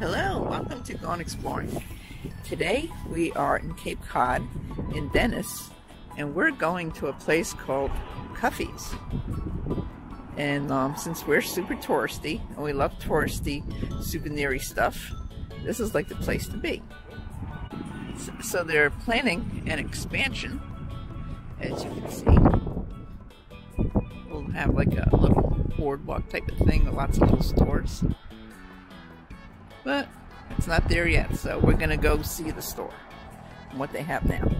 Hello, welcome to Gone Splorin'. Today we are in Cape Cod in Dennis, and we're going to a place called Cuffy's. And um, since we're super touristy and we love touristy souvenir stuff, this is like the place to be. So, so they're planning an expansion, as you can see. We'll have like a little boardwalk type of thing with lots of little stores. But it's not there yet, so we're going to go see the store and what they have now.